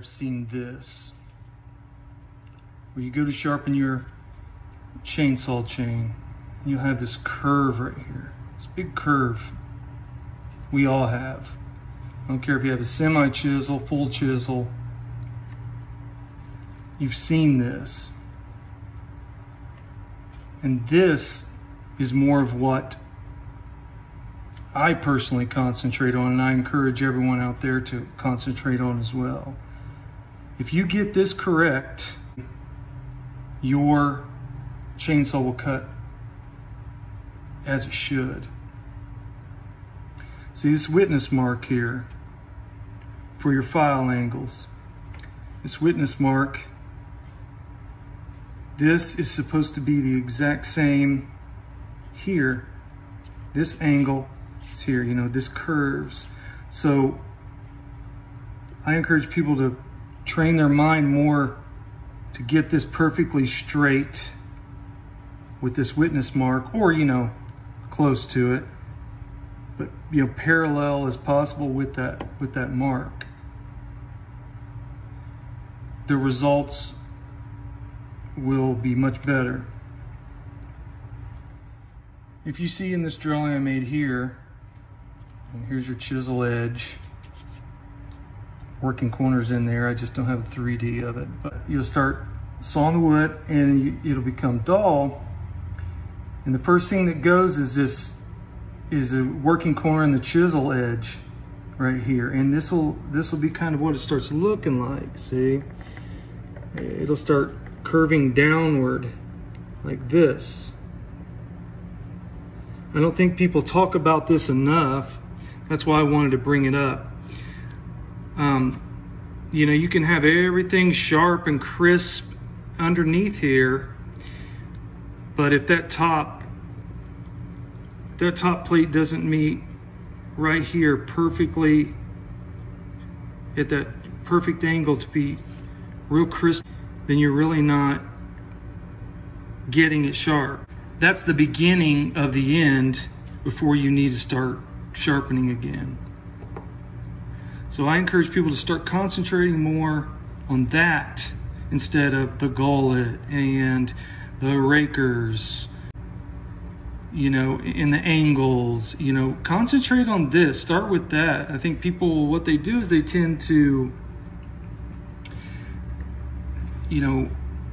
have seen this. Where you go to sharpen your chainsaw chain, you'll have this curve right here. This big curve. We all have. I don't care if you have a semi chisel, full chisel. You've seen this. And this is more of what I personally concentrate on, and I encourage everyone out there to concentrate on as well. If you get this correct, your chainsaw will cut as it should. See this witness mark here for your file angles. This witness mark, this is supposed to be the exact same here. This angle is here, you know, this curves. So I encourage people to train their mind more to get this perfectly straight with this witness mark or, you know, close to it, but, you know, parallel as possible with that, with that mark. The results will be much better. If you see in this drawing I made here, and here's your chisel edge, working corners in there. I just don't have a 3D of it. But you'll start sawing the wood and you, it'll become dull. And the first thing that goes is this, is a working corner in the chisel edge right here. And this will, this will be kind of what it starts looking like, see? It'll start curving downward like this. I don't think people talk about this enough. That's why I wanted to bring it up. Um, you know, you can have everything sharp and crisp underneath here, but if that top, that top plate doesn't meet right here perfectly at that perfect angle to be real crisp, then you're really not getting it sharp. That's the beginning of the end before you need to start sharpening again. So I encourage people to start concentrating more on that instead of the gullet and the rakers, you know, in the angles, you know, concentrate on this, start with that. I think people, what they do is they tend to, you know,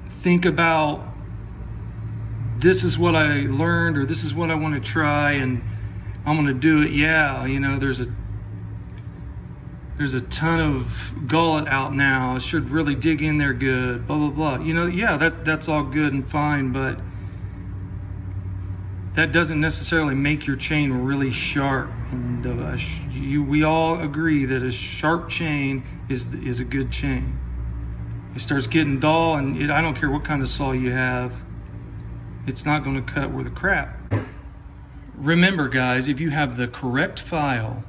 think about this is what I learned or this is what I want to try and I'm going to do it. Yeah, you know, there's a there's a ton of gullet out now. Should really dig in there good, blah, blah, blah. You know, yeah, that, that's all good and fine, but that doesn't necessarily make your chain really sharp. And uh, you, we all agree that a sharp chain is, is a good chain. It starts getting dull, and it, I don't care what kind of saw you have, it's not going to cut worth a crap. Remember, guys, if you have the correct file,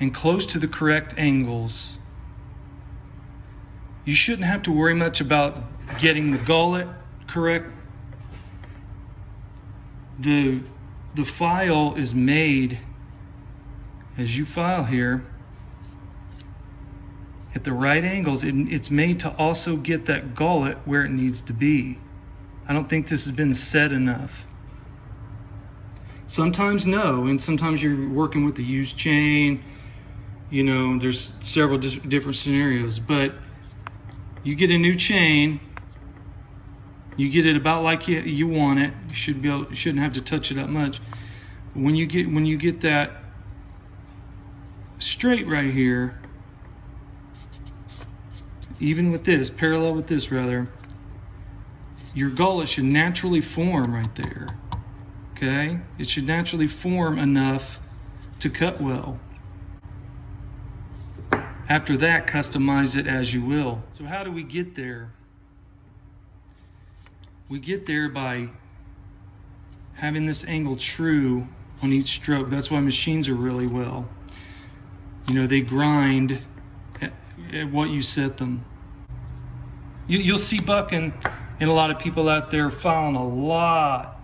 and close to the correct angles, you shouldn't have to worry much about getting the gullet correct. The, the file is made, as you file here, at the right angles. It, it's made to also get that gullet where it needs to be. I don't think this has been said enough. Sometimes no, and sometimes you're working with a used chain, you know, there's several different scenarios, but you get a new chain, you get it about like you, you want it. You should be able, you shouldn't have to touch it that much. When you get when you get that straight right here, even with this, parallel with this rather, your gullet should naturally form right there. Okay? It should naturally form enough to cut well. After that, customize it as you will. So how do we get there? We get there by having this angle true on each stroke. That's why machines are really well. You know, they grind at, at what you set them. You, will see Buckin and a lot of people out there filing a lot.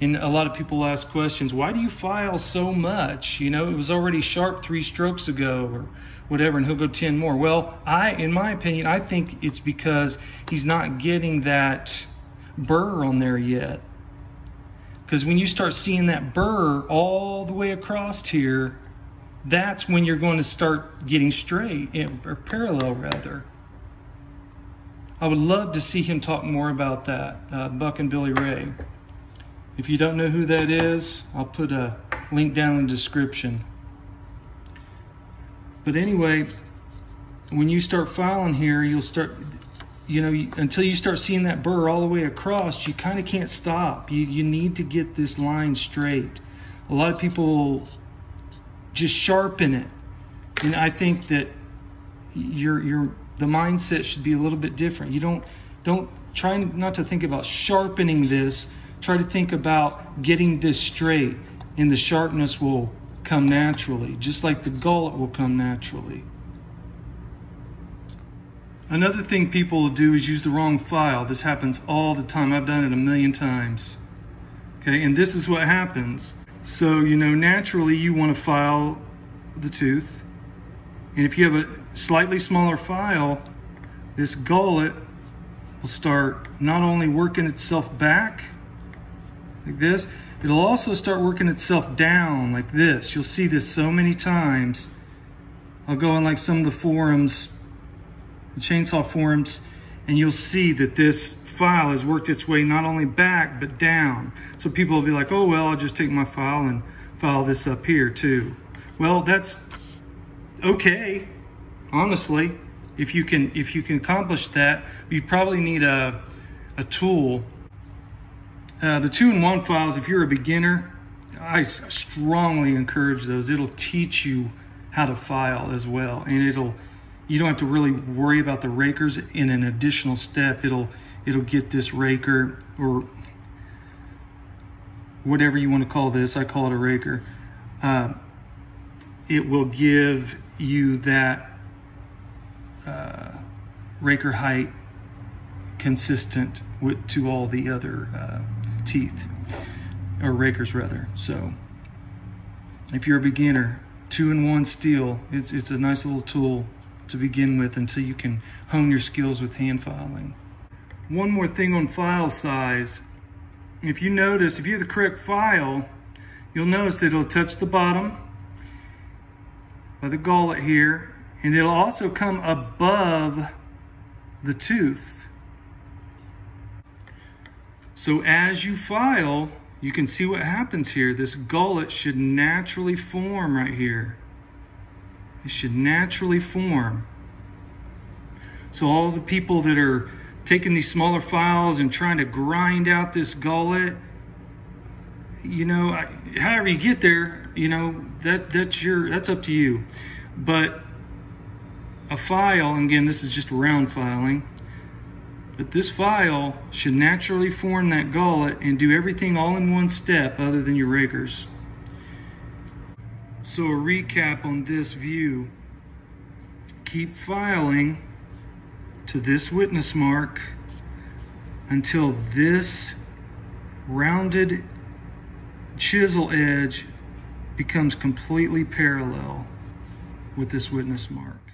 And a lot of people ask questions, why do you file so much? You know, it was already sharp three strokes ago. Or whatever, and he'll go 10 more. Well, I, in my opinion, I think it's because he's not getting that burr on there yet. Because when you start seeing that burr all the way across here, that's when you're going to start getting straight, or parallel rather. I would love to see him talk more about that, uh, Buckin Billy Ray. If you don't know who that is, I'll put a link down in the description. But anyway, when you start filing here, you'll start, you know, until you start seeing that burr all the way across, you kind of can't stop. You, you need to get this line straight. A lot of people just sharpen it. And I think that your, your, the mindset should be a little bit different. You don't, don't try not to think about sharpening this. Try to think about getting this straight and the sharpness will come naturally, just like the gullet will come naturally. Another thing people will do is use the wrong file. This happens all the time. I've done it a million times. Okay, and this is what happens. So, you know, naturally you want to file the tooth. And if you have a slightly smaller file, this gullet will start not only working itself back like this, It'll also start working itself down like this. You'll see this so many times. I'll go on like some of the forums, the chainsaw forums, and you'll see that this file has worked its way not only back, but down. So people will be like, oh, well, I'll just take my file and file this up here too. Well, that's okay, honestly. If you can, if you can accomplish that, you probably need a, a tool uh, the two-in-one files, if you're a beginner, I strongly encourage those. It'll teach you how to file as well. And it'll, you don't have to really worry about the rakers in an additional step. It'll, it'll get this raker or whatever you want to call this. I call it a raker. Uh, it will give you that uh, raker height consistent with, to all the other uh, teeth, or rakers rather. So if you're a beginner, two-in-one Stihl, it's, it's a nice little tool to begin with until you can hone your skills with hand filing. One more thing on file size. If you notice, if you have the correct file, you'll notice that it'll touch the bottom of the gullet here, and it'll also come above the tooth. So as you file, you can see what happens here. This gullet should naturally form right here. It should naturally form. So all the people that are taking these smaller files and trying to grind out this gullet, you know, however you get there, you know, that that's your that's up to you. But a file, and again, this is just round filing, but this file should naturally form that gullet and do everything all in one step other than your rakers. So a recap on this view. Keep filing to this witness mark until this rounded chisel edge becomes completely parallel with this witness mark.